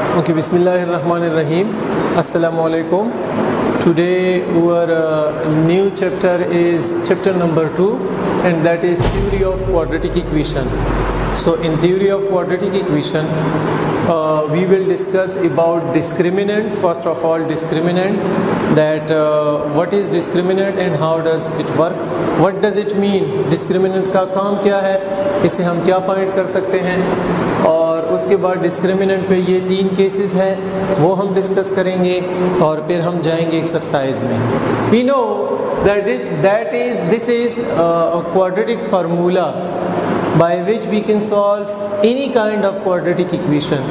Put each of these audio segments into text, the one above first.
Okay, Bismillahirrahmanirrahim. Assalamu alaikum. Today our uh, new chapter is chapter number 2 and that is theory of quadratic equation. So in theory of quadratic equation uh, we will discuss about discriminant first of all discriminant that uh, what is discriminant and how does it work what does it mean discriminant का काम क्या है इसे हम क्या find कर सकते हैं और उसके बाद डिस्क्रिमिनेंट पे ये तीन केसेस हैं, वो हम डिस्कस करेंगे और फिर हम जाएँगे एक्सरसाइज में। We know that it that is this is quadratic formula by which we can solve any kind of quadratic equation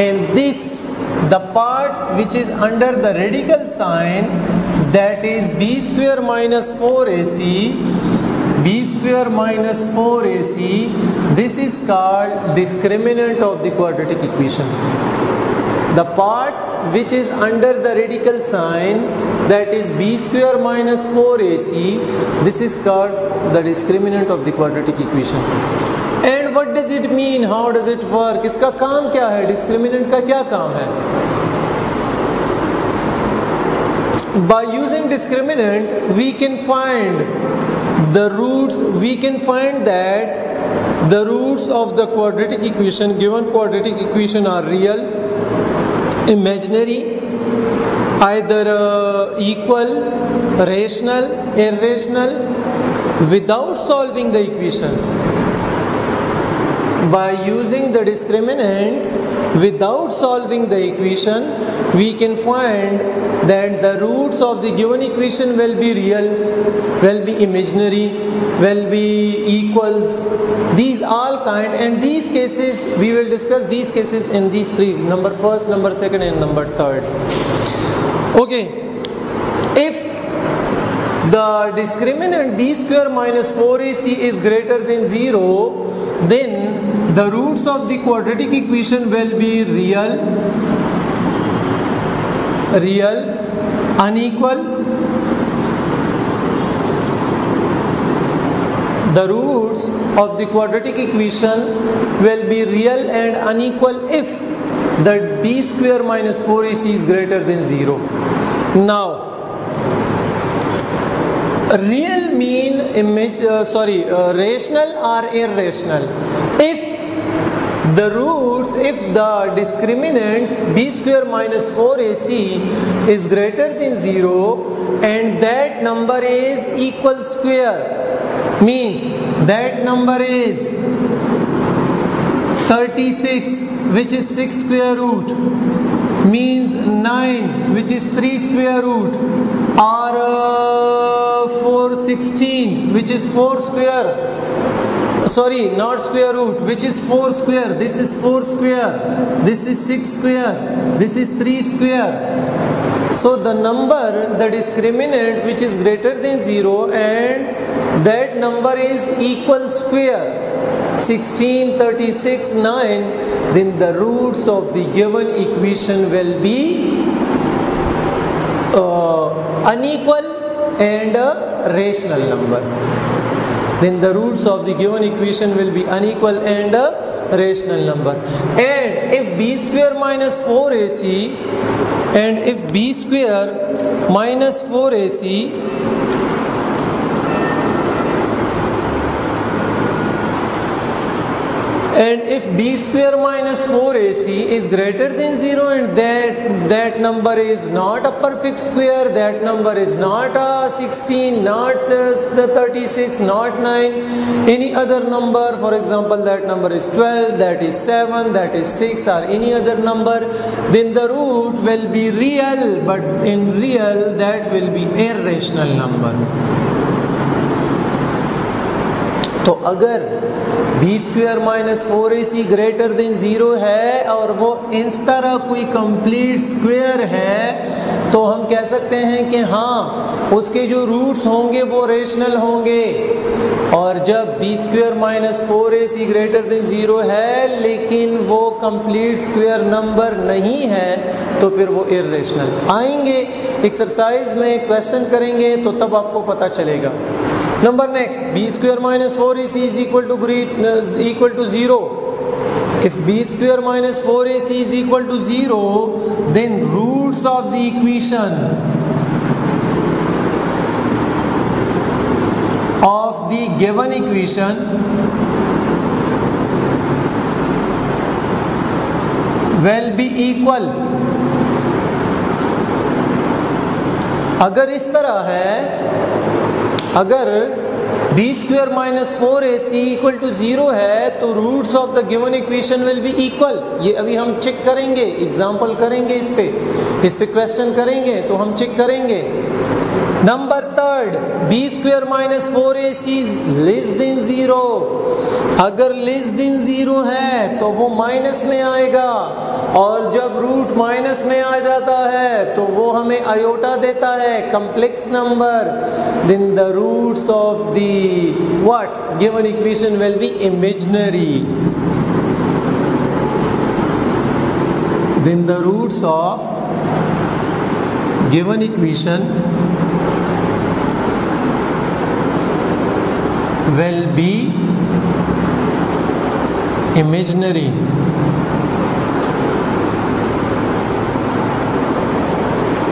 and this the part which is under the radical sign that is b square minus four a c b square minus four a c this is called discriminant of the quadratic equation the part which is under the radical sign that is b square minus four a c this is called the discriminant of the quadratic equation and what does it mean how does it work इसका काम क्या है? Discriminant का क्या काम है? By using discriminant, we can find the roots we can find that the roots of the quadratic equation given quadratic equation are real imaginary either uh, equal rational irrational without solving the equation. By using the discriminant without solving the equation we can find that the roots of the given equation will be real will be imaginary will be equals. These all kind and these cases we will discuss these cases in these three number first number second and number third. Okay. If the discriminant b square minus 4ac is greater than 0 then the roots of the quadratic equation will be real real unequal. The roots of the quadratic equation will be real and unequal if the b square minus 4ac is greater than 0 now real mean image uh, sorry uh, rational or irrational? If the roots if the discriminant b square minus 4ac is greater than 0 and that number is equal square means that number is 36 which is 6 square root means 9 which is 3 square root or uh, 416 which is 4 square sorry not square root which is 4 square. This is 4 square. This is 6 square. This is 3 square. So the number the discriminant which is greater than 0 and that number is equal square. 16 36 9 then the roots of the given equation will be uh, unequal and a rational number then the roots of the given equation will be unequal and a rational number. And if b square minus 4ac and if b square minus 4ac and if b square minus 4ac is greater than 0 and that that number is not a perfect square that number is not a 16 not the 36 not 9 any other number for example that number is 12 that is 7 that is 6 or any other number then the root will be real but in real that will be irrational number तो अगर b square minus four a c greater than zero है और वो इस तरह कोई complete square है तो हम कह सकते हैं कि हाँ उसके जो रूट्स होंगे वो रेशनल होंगे। और जब b square minus four a c greater than zero है, लेकिन वो कंप्लीट स्क्वेयर नंबर नहीं है तो फिर वो इरेशनल आएँगे एक्सरसाइज में क्वेश्चन करेंगे तो तब आपको पता चलेगा। Number next b square minus four a c is equal to great equal to zero if b square minus 4ac is equal to 0 then roots of the equation of the given equation will be equal अगर इस तरह है अगर b square minus four a c equal to zero है तो roots of the given equation will be equal ये अभी हम चेक करेंगे एग्ज़ाम्पल करेंगे इस पे. इस पे क्वेश्चन करेंगे तो हम चेक करेंगे. Number third b square minus four a c less than zero अगर लेस देन ज़ीरो है तो वो माइनस में आएगा. और जब रूट माइनस में आ जाता है तो वो हमें अयोटा देता है complex number then the roots of the what given equation will be imaginary then the roots of given equation will be imaginary.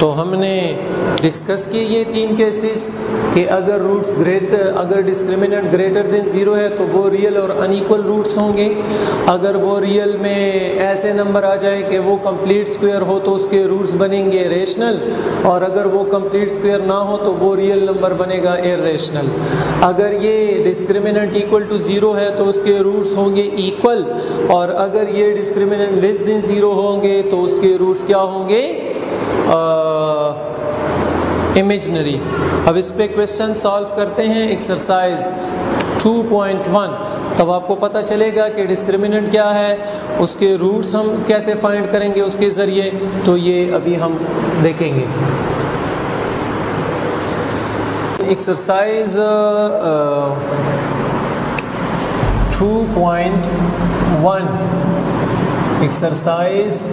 तो हमने डिस्कस किए ये तीन केसेस कि अगर रूट्स ग्रेट अगर डिस्क्रिमिनेंट ग्रेटर देन ज़ीरो है तो वो रियल और अनइक्वल रूट्स होंगे। अगर वो रियल में ऐसे नंबर आ जाए कि वो कंप्लीट स्क्वायर हो तो उसके रूट्स बनेंगे रेशनल और अगर वो कंप्लीट स्क्वायर ना हो तो वो रियल नंबर बनेगा रेशनल अगर ये डिस्क्रिमिनेंट इक्वल टू ज़ीरो है तो उसके रूट्स होंगे इक्वल और अगर ये डिस्क्रिमिनेंट लेस देन ज़ीरो होंगे तो उसके रूट्स क्या होंगे? इमेजनरी अब इस पर क्वेश्चन सॉल्व करते हैं एक्सरसाइज 2.1 तब आपको पता चलेगा कि डिस्क्रिमिनेंट क्या है, उसके रूट्स हम कैसे फाइंड करेंगे उसके ज़रिए तो ये अभी हम देखेंगे। Exercise two point one exercise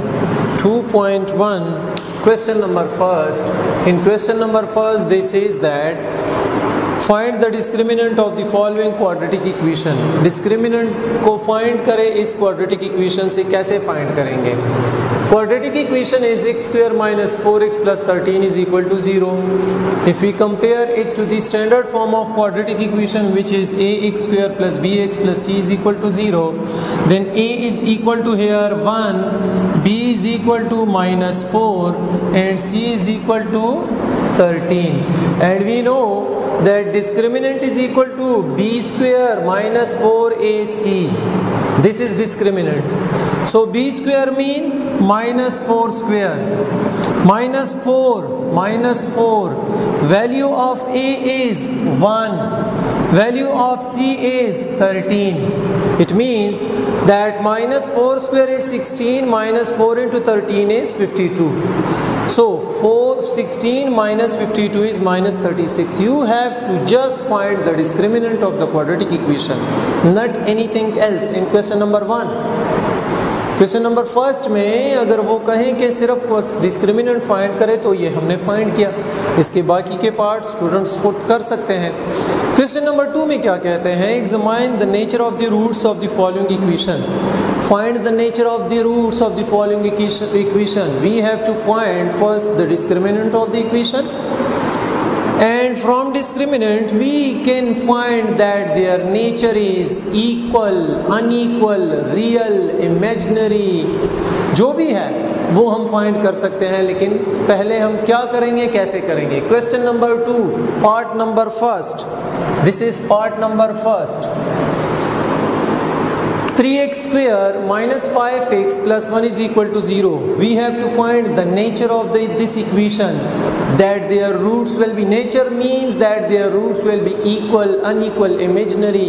2.1 question number first in question number first they says that find the discriminant of the following quadratic equation discriminant को find करें इस quadratic equation से कैसे find करेंगे quadratic equation is x square minus 4x plus 13 is equal to 0 if we compare it to the standard form of quadratic equation which is ax square plus bx plus c is equal to 0 then a is equal to here 1 b is equal to minus 4 and c is equal to 13 and we know that discriminant is equal to b square minus 4ac this is discriminant. So b square mean minus 4 square. Minus 4 minus 4 value of a is 1 value of c is 13 it means that minus 4 square is 16 minus 4 into 13 is 52 so 4 16 minus 52 is minus 36 you have to just find the discriminant of the quadratic equation not anything else. In question number 1 question number first में, अगर वो कहें कि सिर्फ़ discriminant find करें तो ये हमने फाइंड किया। इसके बाकी के पार्ट स्टूडेंट्स खुद कर सकते हैं। क्वेश्चन नंबर टू में क्या कहते हैं? Examine the nature of the roots of the following equation find the nature of the roots of the following equation. We have to find first the discriminant of the equation and from discriminant we can find that their nature is equal unequal real imaginary जो भी है वो हम find कर सकते हैं लेकिन पहले हम क्या करेंगे कैसे करेंगे question number two part number first this is part number first 3x square minus 5x plus 1 is equal to 0. We have to find the nature of the, this equation that their roots will be nature means that their roots will be equal, unequal, imaginary.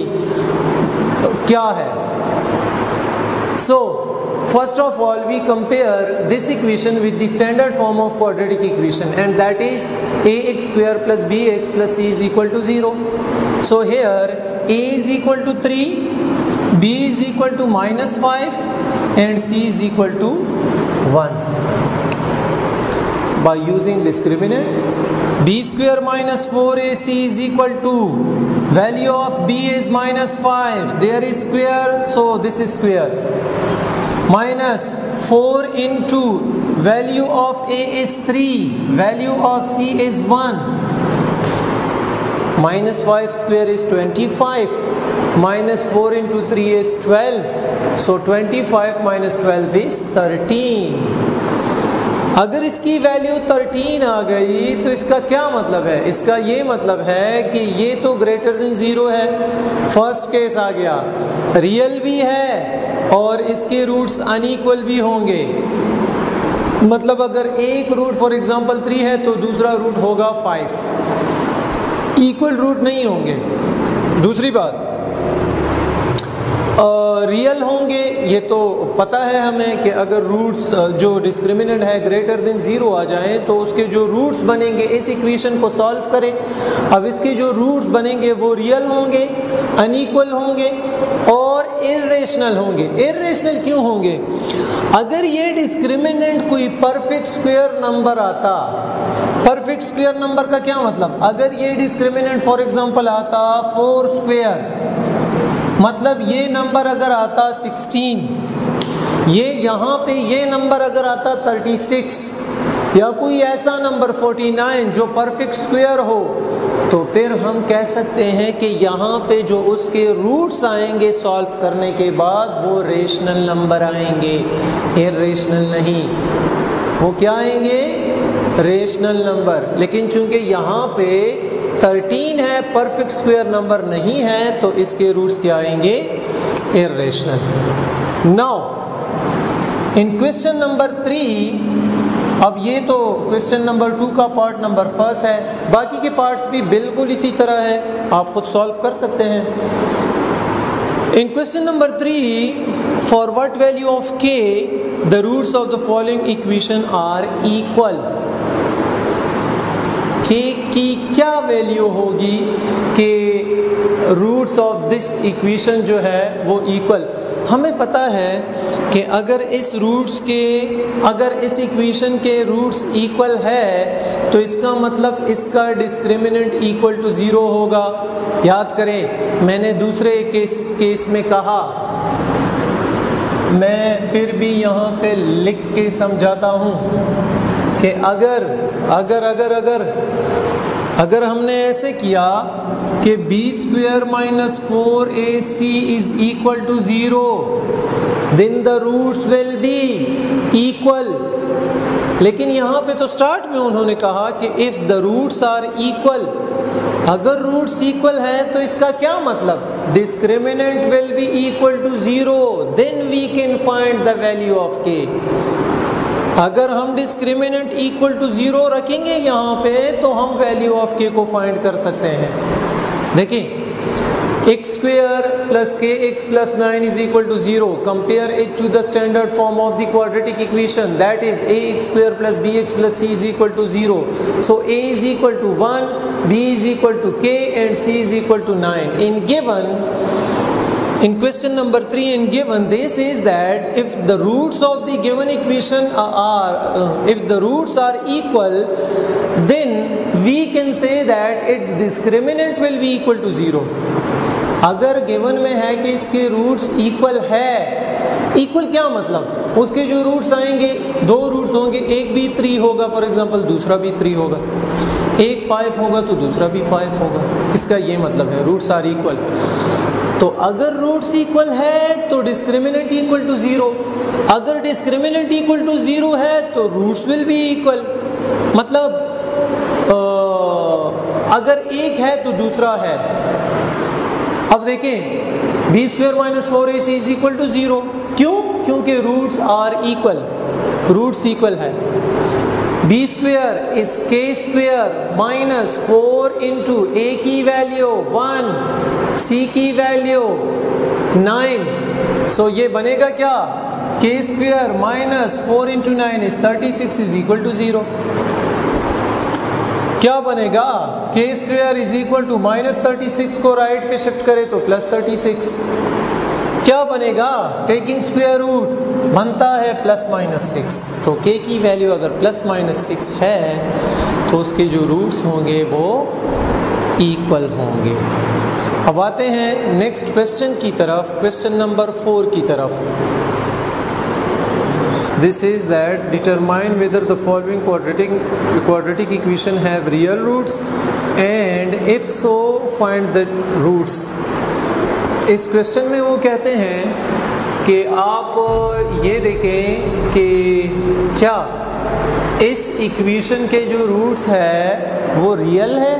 तो क्या है So first of all we compare this equation with the standard form of quadratic equation and that is ax square plus bx plus c is equal to 0. So here a is equal to 3 b is equal to minus 5 and c is equal to 1 by using discriminant? B square minus 4ac is equal to value of b is minus 5 there is square so this is square. Minus 4 into value of a is 3 value of c is 1 minus 5 square is 25 minus 4 into 3 is 12 so 25 minus 12 is 13 अगर इसकी value 13 आ गई तो इसका क्या मतलब है? इसका ये मतलब है कि ये तो ग्रेटर देन ज़ीरो है। फ़र्स्ट केस आ गया। रियल भी है और इसके रूट्स अनईक्वल भी होंगे। मतलब अगर एक रूट फॉर एग्जांपल थ्री है तो दूसरा रूट होगा फाइव इक्वल रूट नहीं होंगे। दूसरी बात रियल होंगे, ये तो पता है हमें कि अगर रूट्स जो डिस्क्रिमिनेंट है ग्रेटर देन ज़ीरो आ जाएँ तो उसके जो रूट्स बनेंगे, इस इक्वेशन को सॉल्व करें। अब इसके जो रूट्स बनेंगे, वो रियल होंगे अनईक्वल होंगे और इरेशनल होंगे। इरेशनल क्यों होंगे? अगर ये डिस्क्रिमिनेंट कोई परफेक्ट स्क्वायर नंबर आता परफेक्ट स्क्वायर नंबर का क्या मतलब? अगर ये डिस्क्रिमिनेंट फॉर एग्जांपल आता फोर स्क्वायर मतलब ये नंबर अगर आता 16 ये यहाँ पे ये नंबर अगर आता 36 या कोई ऐसा नंबर 49 जो परफेक्ट स्क्वायर हो तो फिर हम कह सकते हैं कि यहाँ पे जो उसके रूट्स आएँगे सॉल्व करने के बाद, वो रेशनल नंबर आएँगे। रेशनल नहीं। वो क्या आएँगे? रेशनल नंबर लेकिन चूँकि यहाँ पे थर्टीन है परफेक्ट स्क्वायर नंबर नहीं है तो इसके रूट्स क्या आएँगे? Irrational now in question number three अब ये तो क्वेश्चन नंबर टू का पार्ट नंबर फ़र्स्ट है, बाकी के पार्ट्स भी बिल्कुल इसी तरह है, आप खुद सॉल्व कर सकते हैं। In question number three for what value of k the roots of the following equation are equal k, की क्या वैल्यू होगी कि रूट्स ऑफ़ दिस इक्वेशन जो है वो इक्वल हमें पता है कि अगर इस रूट्स के, अगर इस इक्वेशन के रूट्स इक्वल है तो इसका मतलब इसका डिस्क्रिमिनेंट इक्वल टू ज़ीरो होगा। याद करें, मैंने दूसरे केस केस में कहा, मैं फिर भी यहाँ पे लिख के समझाता हूँ। कि अगर अगर अगर अगर अगर हमने ऐसे किया कि b square minus four a c is equal to zero then the roots will be equal लेकिन यहाँ पे तो स्टार्ट में उन्होंने कहा कि if the roots are equal अगर रूट्स इक्वल है तो इसका क्या मतलब? Discriminant will be equal to zero then we can find the value of k अगर हम डिस्क्रिमिनेंट इक्वल टू ज़ीरो रखेंगे यहाँ पे तो हम वैल्यू ऑफ़ के को फाइंड कर सकते हैं। देखिए x square plus k x plus nine is equal to zero compare it to the standard form of the quadratic equation that is a x square plus b x plus c is equal to zero so a is equal to one b is equal to k and c is equal to nine in given In question number 3 in given this is that if the roots of the given equation are uh, if the roots are equal then we can say that its discriminant will be equal to 0 अगर given में है कि इसके roots equal है equal क्या मतलब उसके जो रूट्स आएँगे दो रूट्स होंगे एक भी थ्री होगा फॉर एग्जांपल दूसरा भी थ्री होगा एक फाइव होगा तो दूसरा भी फाइव होगा इसका ये मतलब है रूट्स आर इक्वल तो अगर रूट्स इक्वल है तो डिस्क्रिमिनेंट इक्वल टू ज़ीरो अगर डिस्क्रिमिनेंट इक्वल टू ज़ीरो है तो रूट्स विल बी इक्वल मतलब अगर एक है तो दूसरा है. अब देखें b square minus four a c is equal to zero क्यों? क्योंकि roots are equal roots equal है. B square is k square minus four into a की वैल्यू वन सी की वैल्यू नाइन सो ये बनेगा क्या? K square minus four into nine is thirty six is equal to zero क्या बनेगा? K square is equal to minus thirty six को right पे shift करें तो प्लस थर्टी सिक्स क्या बनेगा? टेकिंग स्क्वेयर रूट बनता है प्लस माइनस सिक्स तो के की वैल्यू अगर प्लस माइनस सिक्स है तो उसके जो रूट्स होंगे वो इक्वल होंगे. अब आते हैं नेक्स्ट क्वेश्चन की तरफ़ क्वेश्चन नंबर फोर की तरफ़. This is that determine whether the following quadratic equation have real roots and if so find the roots इस क्वेश्चन में वो कहते हैं कि आप ये देखें कि क्या इस इक्वेशन के जो रूट्स है, वो रियल है?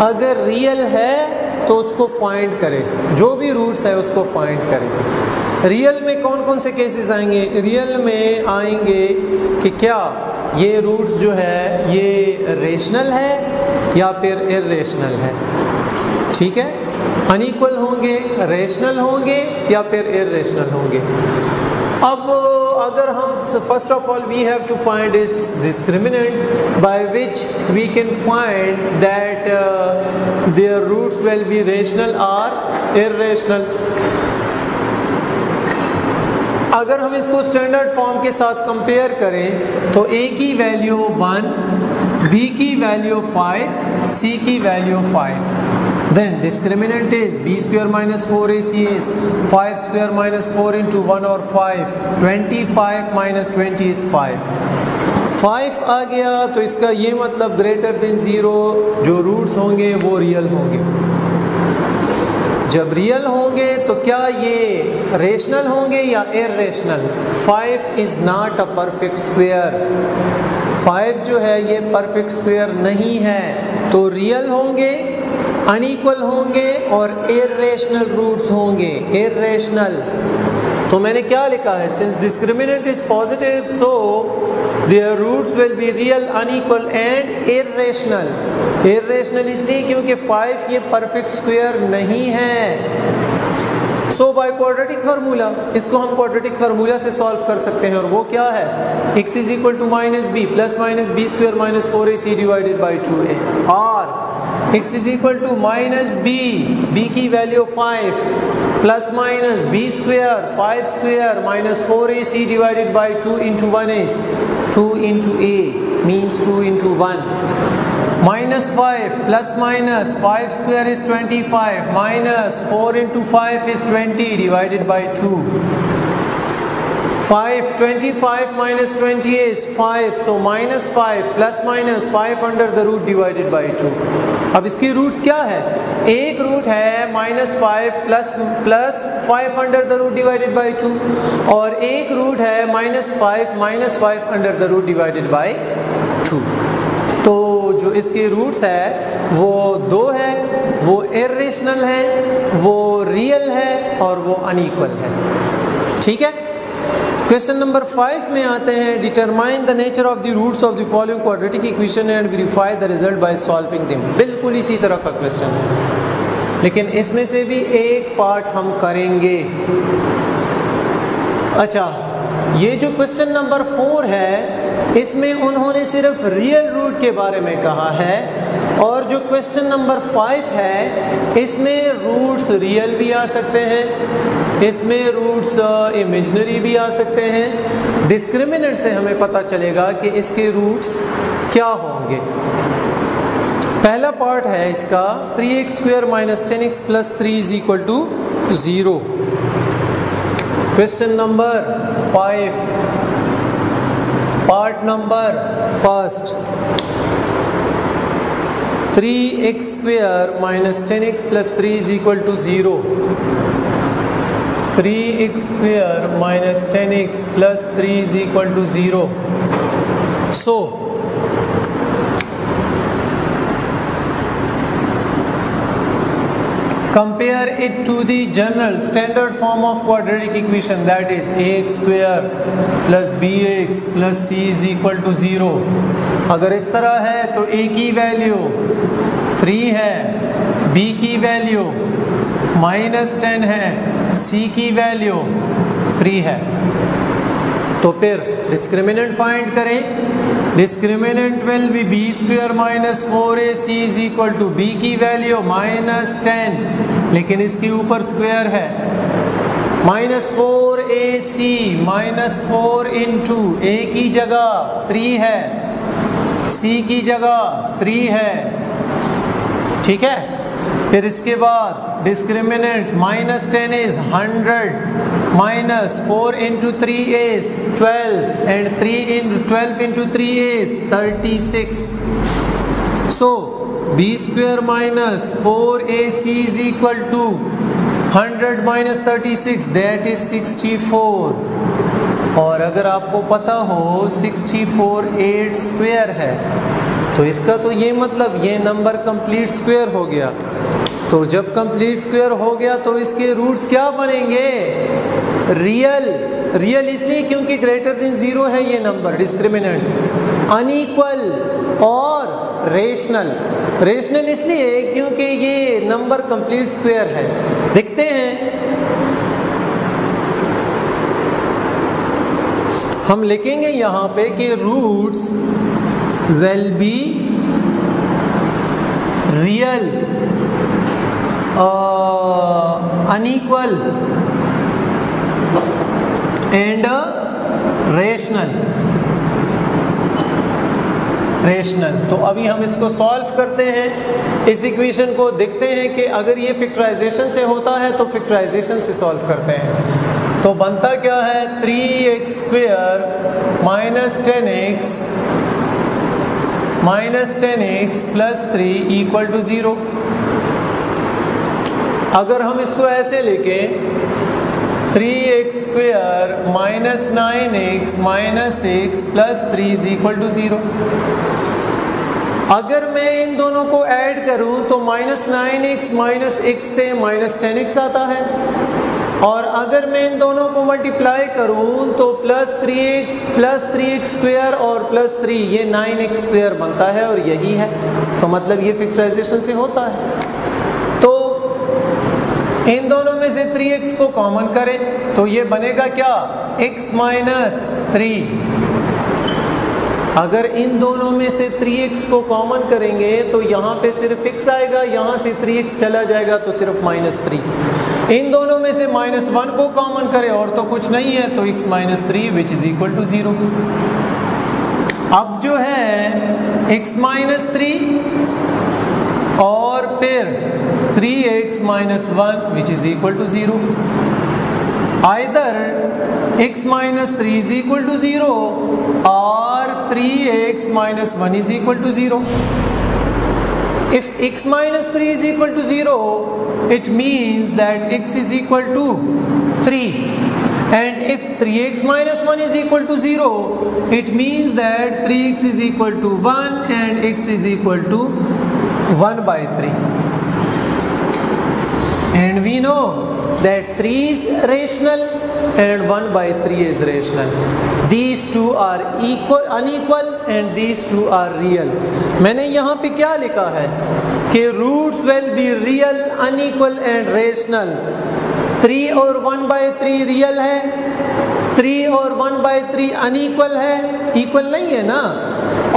अगर रियल है तो उसको फाइंड करें। जो भी रूट्स है, उसको फाइंड करें। रियल में कौन कौन से केसेस आएँगे? रियल में आएँगे कि क्या ये रूट्स जो है, ये रेशनल है या फिर इरेशनल है? ठीक है? अनइक्वल होंगे रेशनल होंगे या फिर इरेशनल होंगे? अब अगर हम first of all we have to find its discriminant by which we can find that their roots will be rational are irrational अगर हम इसको स्टैंडर्ड फॉर्म के साथ कंपेयर करें तो ए की वैल्यू वन बी की वैल्यू फाइव सी की value five then discriminant is b square minus 4ac is 5 square minus 4 into 1 or 5 25 minus 20 is 5 5 आ गया तो इसका ये मतलब ग्रेटर देन ज़ीरो जो रूट्स होंगे, वो रियल होंगे। जब रियल होंगे तो क्या ये रेशनल होंगे या irrational 5 is not a perfect square 5 जो है, ये परफेक्ट स्क्वेयर नहीं है तो रियल होंगे अनईक्वल होंगे और इरेशनल रूट्स होंगे इरेशनल तो मैंने क्या लिखा है? Since discriminant is positive so their roots will be real unequal and irrational irrational इसलिए क्योंकि फाइव ये परफेक्ट स्क्वायर नहीं है. सो बाय क्वाड्रेटिक फार्मूला इसको हम क्वाड्रेटिक फार्मूला से सॉल्व कर सकते हैं और वो क्या है? X is equal to minus b plus minus b square minus four a c divided by two a और x is equal to minus b b की value five plus minus b square five square minus four a c divided by two into one is two into a means two into one minus five plus minus five square is twenty five minus four into five is twenty divided by two 5 25 minus 20 is 5 so minus 5 plus minus 5 under the root divided by 2 अब इसकी roots क्या है? एक root है minus five plus plus five under the root divided by two और एक root है minus five minus five under the root divided by two तो जो इसके रूट्स है, वो दो है, वो इरेशनल है, वो रियल है और वो अनईक्वल है। ठीक है? क्वेश्चन नंबर फाइव में आते हैं determine the nature of the roots of the following quadratic equation and verify the result by solving them बिल्कुल इसी तरह का क्वेश्चन है। लेकिन इसमें से भी एक पार्ट हम करेंगे। अच्छा ये जो क्वेश्चन नंबर फोर है, इसमें उन्होंने सिर्फ़ रियल रूट के बारे में कहा है। और जो क्वेश्चन नंबर फाइव है, इसमें रूट्स रियल भी आ सकते हैं, इसमें रूट्स इमेजनरी भी आ सकते हैं। डिस्क्रिमिनेंट से हमें पता चलेगा कि इसके रूट्स क्या होंगे। पहला पार्ट है इसका three x square minus ten x plus three is equal to zero question number five part number first 3x square minus 10x plus 3 is equal to 0. 3x square minus 10x plus 3 is equal to 0. So, compare it to the general standard form of quadratic equation that is ax square plus bx plus c is equal to 0 अगर इस तरह है तो ए की value three है B की value minus ten है C की वैल्यू थ्री है। तो फिर डिस्क्रिमिनेंट फाइंड करें। Discriminant will be B square minus four A C is equal to B की वैल्यू माइनस टेन लेकिन इसके ऊपर स्क्वेयर है। Minus four A C minus four into A की जगह थ्री है। सी की जगह थ्री है, ठीक है? फिर इसके बाद discriminant minus ten is hundred minus four into three is twelve and three in twelve into three is thirty six so b square minus four a c is equal to hundred minus thirty six that is sixty four और अगर आपको पता हो sixty four eight square है तो इसका तो ये मतलब ये नंबर कंप्लीट स्क्वायर हो गया। तो जब कंप्लीट स्क्वेयर हो गया तो इसके रूट्स क्या बनेंगे? रियल। रियल इसलिए क्योंकि ग्रेटर देन ज़ीरो है ये नंबर, डिस्क्रिमिनेंट। अनईक्वल और रेशनल। रेशनल इसलिए क्योंकि ये नंबर कंप्लीट स्क्वायर है। देखते हैं हम लिखेंगे यहाँ पे कि roots will be real uh, uh, rational. Rational तो अभी हम इसको सॉल्व करते हैं। इस इक्वेशन को देखते हैं कि अगर ये फिक्टराइजेशन से होता है तो फिक्टराइजेशन से सॉल्व करते हैं। तो बनता क्या है? Three x square minus ten x minus ten x plus three equal to zero अगर हम इसको ऐसे लेके three x square minus nine x minus x plus three is equal to zero अगर मैं इन दोनों को ऐड करूँ तो minus nine x minus x से माइनस टेन एक्स आता है। और अगर मैं इन दोनों को मल्टीप्लाई करूँ तो plus three x plus three x square और प्लस थ्री ये नाइन एक्स स्क्वेयर बनता है और यही है। तो मतलब ये फिक्सराइजेशन से होता है। तो इन दोनों में से थ्री एक्स को कॉमन करें तो ये बनेगा क्या? एक्स माइनस थ्री अगर इन दोनों में से 3x को कॉमन करेंगे तो यहाँ पे सिर्फ़ x आएगा, यहाँ से 3x चला जाएगा तो सिर्फ़ माइनस थ्री इन दोनों में से माइनस वन को कॉमन करें, और तो कुछ नहीं है तो x minus three which is equal to zero अब जो है, x माइनस थ्री और फिर three x minus one which is equal to zero either x minus three is equal to zero और three x minus one is equal to zero if x minus 3 is equal to 0 it means that x is equal to 3 and if 3x minus 1 is equal to 0 it means that 3x is equal to 1 and x is equal to 1 by 3 and we know that 3 is rational and 1 by 3 is rational. These two are equal, unequal and these two are real. मैंने यहाँ पे क्या लिखा है? कि will be real unequal and rational three और one by three real है. Three और वन बाय थ्री अनइक्वल है. इक्वल नहीं है ना?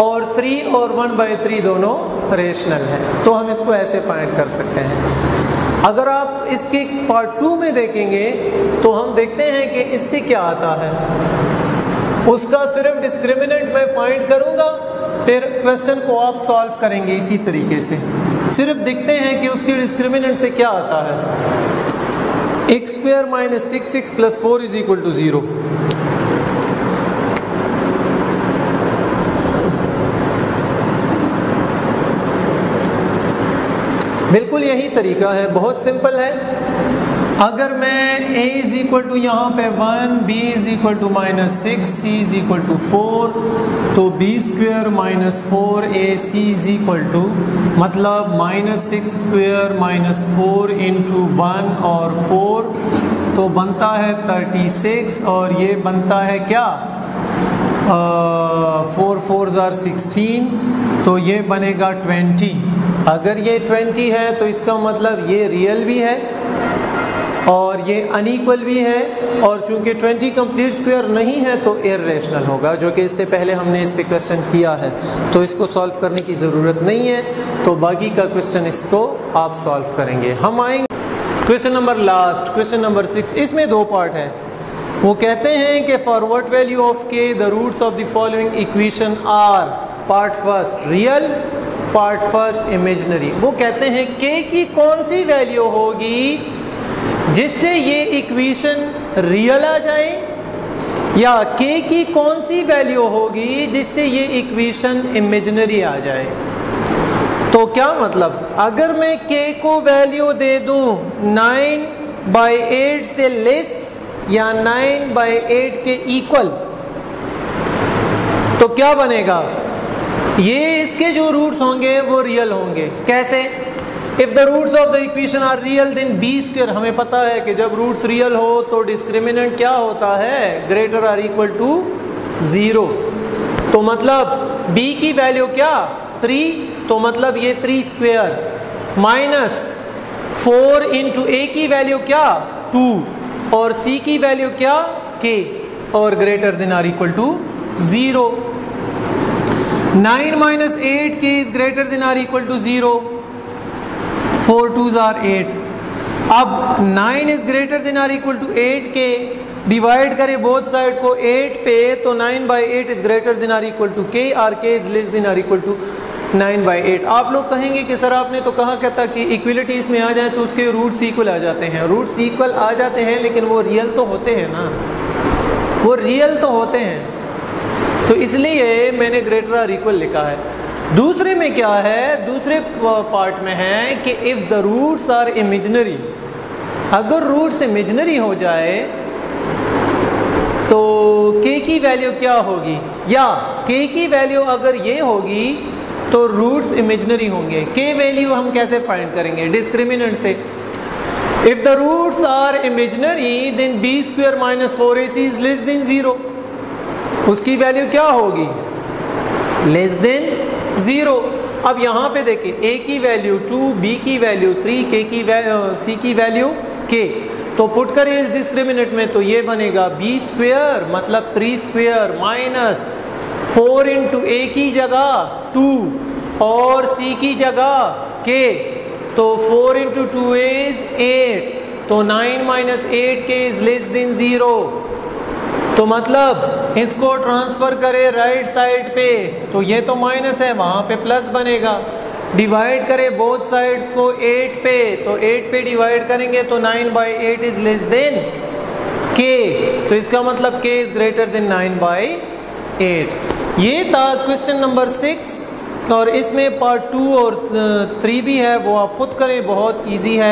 और थ्री और वन बाय थ्री दोनों रेशनल है. तो हम इसको ऐसे फाइंड कर सकते हैं। अगर आप इसके पार्ट टू में देखेंगे तो हम देखते हैं कि इससे क्या आता है। उसका सिर्फ़ डिस्क्रिमिनेंट मैं फाइंड करूँगा, फिर क्वेश्चन को आप सॉल्व करेंगे इसी तरीके से। सिर्फ़ देखते हैं कि उसके डिस्क्रिमिनेंट से क्या आता है। X square minus six six plus four is equal to zero बिल्कुल यही तरीका है, बहुत सिंपल है। अगर मैं a इज़ इक्वल टू यहाँ पे one b is equal to minus six c is equal to four तो b square minus four a c is equal to मतलब minus six square minus four into one और four तो बनता है thirty six और ये बनता है क्या? फोर फोर ज़ार सिक्सटीन तो ये बनेगा ट्वेंटी अगर ये 20 है तो इसका मतलब ये रियल भी है और ये अनईक्वल भी है, और चूँकि 20 कंप्लीट स्क्वायर नहीं है तो इरेशनल होगा, जो कि इससे पहले हमने इस पे क्वेश्चन किया है। तो इसको सॉल्व करने की ज़रूरत नहीं है तो बाकी का क्वेश्चन इसको आप सॉल्व करेंगे। हम आएँगे। Question number last question number six इसमें दो पार्ट है। वो कहते हैं कि forward value of k the roots of the following equation are part first real part first imaginary वो कहते हैं के की कौन सी वैल्यू होगी? जिससे ये इक्वेशन रियल आ जाए? या के की कौन सी वैल्यू होगी जिससे ये इक्वेशन इमेजनरी आ जाए? तो क्या मतलब? अगर मैं के को वैल्यू दे दूँ नाइन बाई एट से लेस या नाइन बाई एट के इक्वल तो क्या बनेगा? ये इसके जो रूट्स होंगे, वो रियल होंगे। कैसे? If the roots of the equation are real then b square हमें पता है कि जब रूट्स रियल हो तो डिस्क्रिमिनेंट क्या होता है? Greater or equal to zero तो मतलब बी की वैल्यू क्या? थ्री तो मतलब ये three square minus four into a की वैल्यू क्या? टू और सी की वैल्यू क्या? के और greater than or equal to zero nine minus eight k is greater than or equal to zero four twos are eight अब nine is greater than or equal to eight k divide करें both side को eight पे तो nine by eight is greater than or equal to k or k is less than or equal to nine by eight आप लोग कहेंगे कि sir आपने तो कहा कहता कि इक्वलिटी इसमें आ जाए तो उसके रूट्स इक्वल आ जाते हैं। रूट्स इक्वल आ जाते हैं, लेकिन वो रियल तो होते हैं ना। वो रियल तो होते हैं। तो इसलिए मैंने ग्रेटर आर इक्वल लिखा है। दूसरे में क्या है? दूसरे पार्ट में है कि if the roots are imaginary अगर रूट्स इमेजनरी हो जाए तो के की वैल्यू क्या होगी? या के की वैल्यू अगर ये होगी तो रूट्स इमेजनरी होंगे। के वैल्यू हम कैसे फाइंड करेंगे? डिस्क्रिमिनेंट से। If the roots are imaginary then B square minus four A C is less than zero उसकी वैल्यू क्या होगी? Less than zero. अब यहाँ पे देखिए ए की वैल्यू टू बी की वैल्यू थ्री के की सी की वैल्यू के तो पुट करें इस डिस्क्रिमिनेट में तो ये बनेगा बी स्क्वेयर मतलब three square minus four into A की जगह टू और सी की जगह के तो four into two is eight तो नाइन माइनस एट के इज़ लेस देन ज़ीरो तो मतलब इसको ट्रांसफ़र करें राइट साइड पे तो ये तो माइनस है, वहाँ पे प्लस बनेगा। डिवाइड करें बोथ साइड्स को 8 पे तो 8 पे डिवाइड करेंगे तो 9 by eight is less than k तो इसका मतलब k is greater than 9 by eight ये था क्वेश्चन नंबर सिक्स और इसमें पार्ट टू और थ्री भी है, वो आप खुद करें, बहुत इजी है।